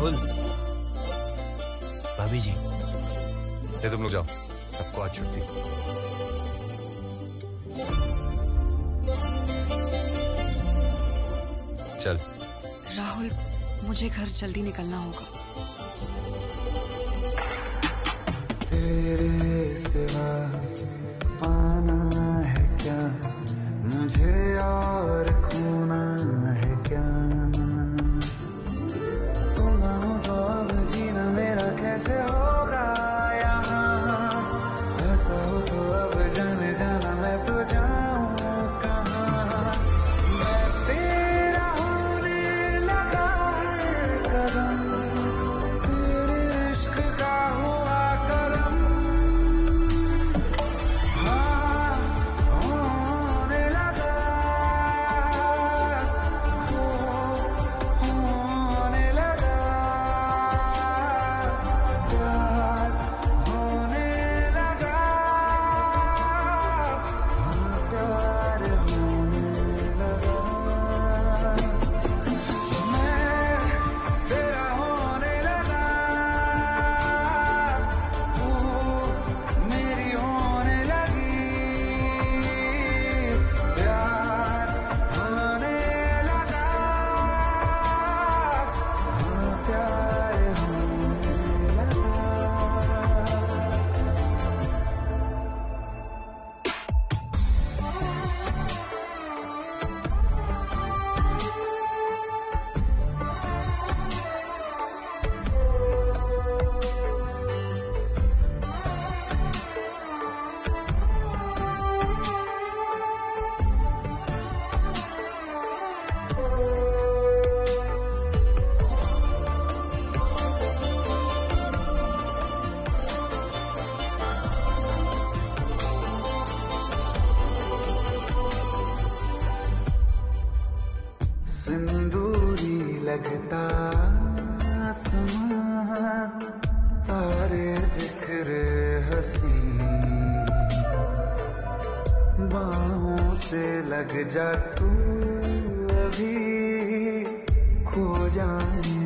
राहुल। भाभी जी। ये तुम लोग जाओ। सबको आज छुट्टी। चल। राहुल मुझे घर जल्दी निकलना होगा। तेरे सिवा पाना है क्या? मुझे और खोना जाने जाना मैं तो जाऊँ सिंदूरी लगता आसमां तारे बिखरे हसी। बाहों से लग जा तू अभी खो जाए